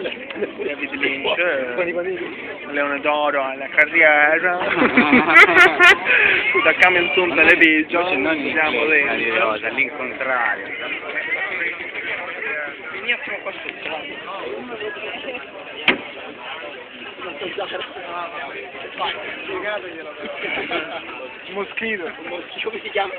David Lynch, Leone d'Oro alla carriera, da Camilton Television, siamo di rosa, all'incontrario. Vieni un qua sotto. Moschino. Come si chiama?